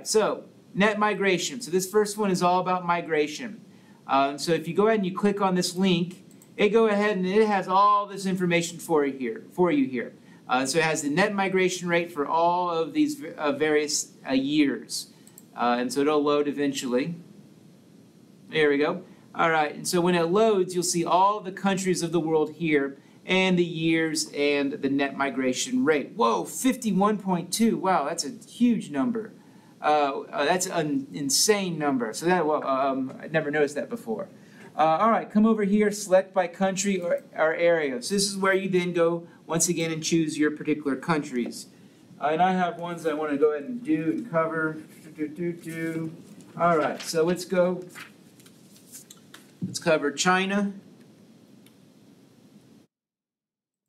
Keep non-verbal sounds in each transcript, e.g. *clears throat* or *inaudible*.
right, so net migration. So this first one is all about migration. Um, so if you go ahead and you click on this link, it go ahead and it has all this information for you here. For you here. Uh, so it has the net migration rate for all of these uh, various uh, years. Uh, and so it'll load eventually. There we go. All right, and so when it loads, you'll see all the countries of the world here and the years and the net migration rate. Whoa, 51.2. Wow, that's a huge number. Uh, uh, that's an insane number. So that, well, um, I never noticed that before. Uh, all right, come over here, select by country or, or, area. So this is where you then go once again and choose your particular countries. Uh, and I have ones I want to go ahead and do and cover. Do, do, do, all right, so let's go. Let's cover China.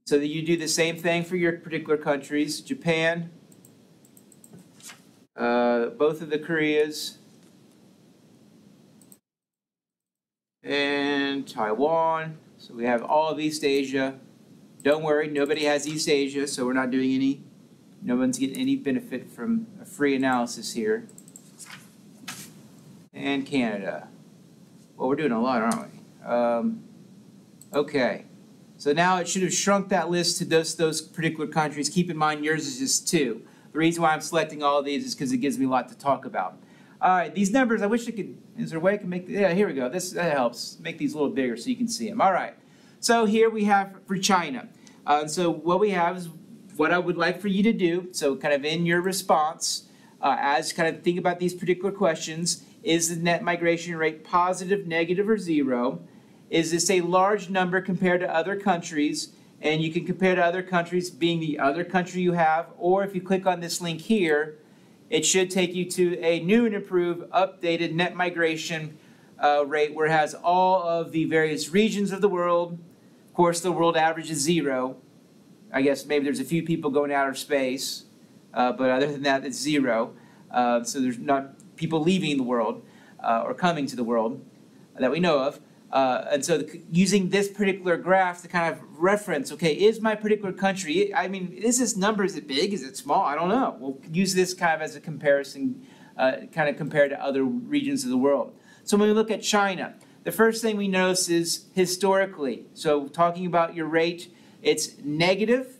So that you do the same thing for your particular countries. Japan, uh, both of the Koreas, and Taiwan. So we have all of East Asia. Don't worry, nobody has East Asia, so we're not doing any, no one's getting any benefit from a free analysis here. And Canada. Well, we're doing a lot, aren't we? Um, okay. So now it should have shrunk that list to those, those particular countries. Keep in mind yours is just two. The reason why I'm selecting all these is because it gives me a lot to talk about. All right, these numbers, I wish I could, is there a way I can make, yeah, here we go. This that helps. Make these a little bigger so you can see them. All right, so here we have for China. Uh, so what we have is what I would like for you to do, so kind of in your response, uh, as kind of think about these particular questions, is the net migration rate positive, negative, or zero? Is this a large number compared to other countries? And you can compare to other countries being the other country you have, or if you click on this link here, it should take you to a new and improved updated net migration uh, rate where it has all of the various regions of the world. Of course, the world average is zero. I guess maybe there's a few people going out of space, uh, but other than that, it's zero. Uh, so there's not people leaving the world uh, or coming to the world that we know of. Uh, and so the, using this particular graph to kind of reference, okay, is my particular country, I mean, is this number, is it big, is it small? I don't know. We'll use this kind of as a comparison, uh, kind of compared to other regions of the world. So when we look at China, the first thing we notice is historically. So talking about your rate, it's negative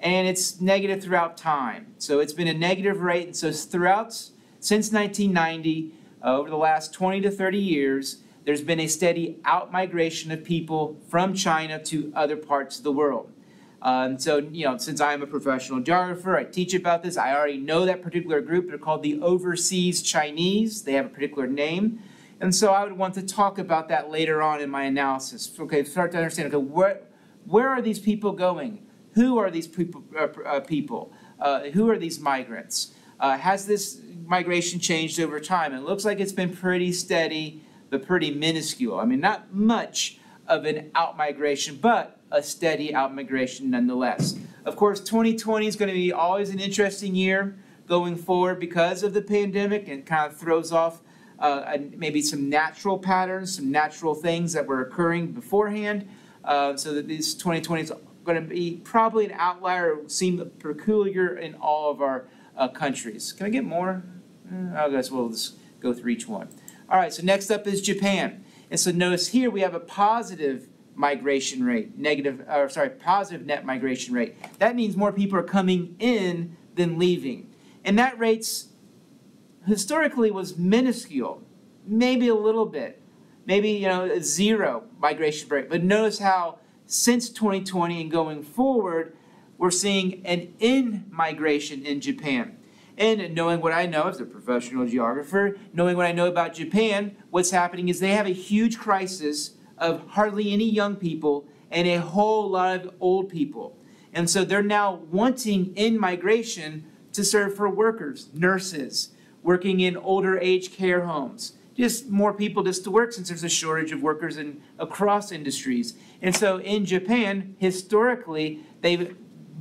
and it's negative throughout time. So it's been a negative rate. And so throughout, since 1990, uh, over the last 20 to 30 years, there's been a steady outmigration of people from China to other parts of the world. Um, so, you know, since I'm a professional geographer, I teach about this. I already know that particular group. They're called the Overseas Chinese. They have a particular name. And so I would want to talk about that later on in my analysis. Okay, start to understand, okay, where, where are these people going? Who are these people? Uh, uh, people? Uh, who are these migrants? Uh, has this migration changed over time? It looks like it's been pretty steady but pretty minuscule. I mean, not much of an outmigration, but a steady outmigration nonetheless. Of course, 2020 is going to be always an interesting year going forward because of the pandemic and kind of throws off uh, maybe some natural patterns, some natural things that were occurring beforehand. Uh, so that this 2020 is going to be probably an outlier, seem peculiar in all of our uh, countries. Can I get more? Uh, I guess we'll just go through each one. All right, so next up is Japan. And so notice here we have a positive migration rate, negative, or sorry, positive net migration rate. That means more people are coming in than leaving. And that rate's historically was minuscule, maybe a little bit, maybe, you know, zero migration rate. But notice how since 2020 and going forward, we're seeing an in migration in Japan. And knowing what I know as a professional geographer, knowing what I know about Japan, what's happening is they have a huge crisis of hardly any young people and a whole lot of old people. And so they're now wanting in migration to serve for workers, nurses, working in older age care homes, just more people just to work since there's a shortage of workers in across industries. And so in Japan, historically, they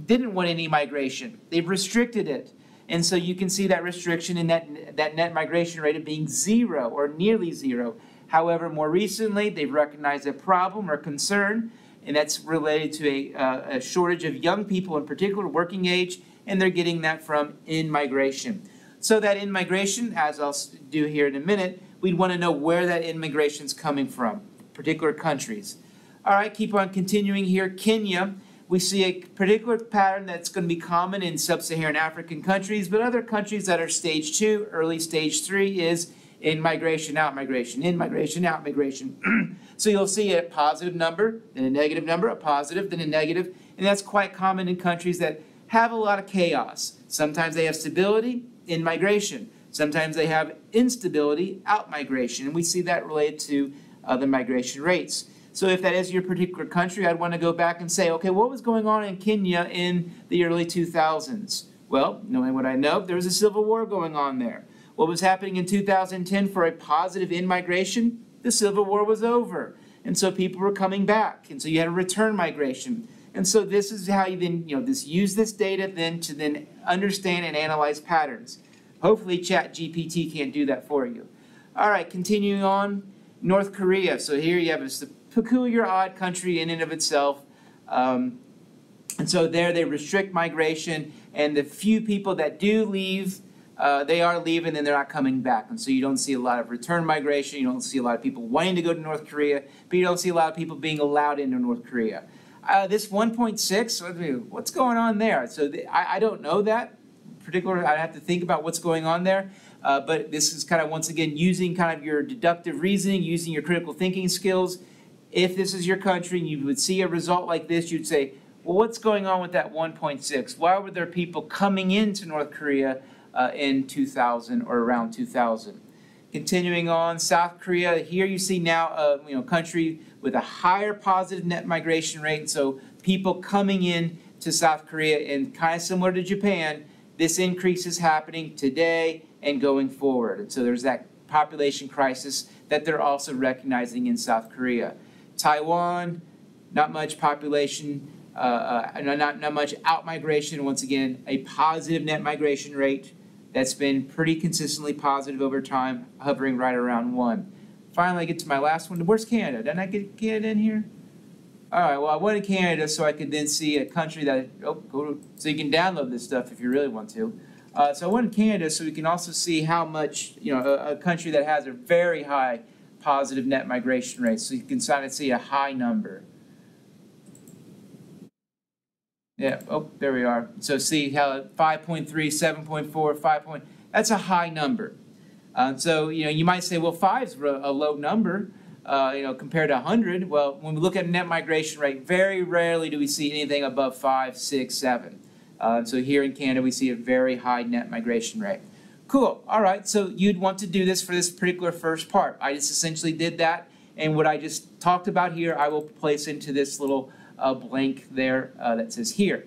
didn't want any migration. They've restricted it. And so you can see that restriction in that, that net migration rate of being zero or nearly zero. However, more recently, they've recognized a problem or concern, and that's related to a, uh, a shortage of young people in particular, working age, and they're getting that from in migration. So that in-migration, as I'll do here in a minute, we'd want to know where that in-migration's coming from, particular countries. All right, keep on continuing here. Kenya, we see a particular pattern that's going to be common in sub-Saharan African countries, but other countries that are stage two, early stage three is in migration, out migration, in migration, out migration. *clears throat* so you'll see a positive number, then a negative number, a positive, then a negative, and that's quite common in countries that have a lot of chaos. Sometimes they have stability in migration. Sometimes they have instability out migration, and we see that related to uh, the migration rates. So if that is your particular country, I'd want to go back and say, okay, what was going on in Kenya in the early 2000s? Well, knowing what I know, there was a civil war going on there. What was happening in 2010 for a positive in migration? The civil war was over. And so people were coming back. And so you had a return migration. And so this is how you then, you know, this use this data then to then understand and analyze patterns. Hopefully Chat GPT can't do that for you. All right, continuing on, North Korea. So here you have a peculiar, odd country in and of itself. Um, and so there they restrict migration, and the few people that do leave, uh, they are leaving and they're not coming back. And so you don't see a lot of return migration. You don't see a lot of people wanting to go to North Korea, but you don't see a lot of people being allowed into North Korea. Uh, this 1.6, what do we- what's going on there? So the, I, I don't know that. Particularly, I have to think about what's going on there. Uh, but this is kind of once again using kind of your deductive reasoning, using your critical thinking skills. If this is your country and you would see a result like this, you'd say, well, what's going on with that 1.6? Why were there people coming into North Korea uh, in 2000 or around 2000? Continuing on, South Korea, here you see now a you know, country with a higher positive net migration rate. So people coming in to South Korea and kind of similar to Japan, this increase is happening today and going forward. And so there's that population crisis that they're also recognizing in South Korea. Taiwan, not much population, uh, uh, not, not much out migration. Once again, a positive net migration rate that's been pretty consistently positive over time, hovering right around one. Finally, I get to my last one. Where's Canada? Didn't I get Canada in here? All right, well, I wanted Canada so I could then see a country that, oh, go to, so you can download this stuff if you really want to. Uh, so I wanted Canada so we can also see how much, you know, a, a country that has a very high positive net migration rate. So you can kind of see a high number. Yeah, oh, there we are. So see how 5.3, 7.4, 5 point, that's a high number. Uh, so, you know, you might say, well, five's a low number, uh, you know, compared to 100. Well, when we look at net migration rate, very rarely do we see anything above five, six, seven. Uh, so here in Canada, we see a very high net migration rate. Cool. All right. So you'd want to do this for this particular first part. I just essentially did that. And what I just talked about here, I will place into this little uh, blank there uh, that says here.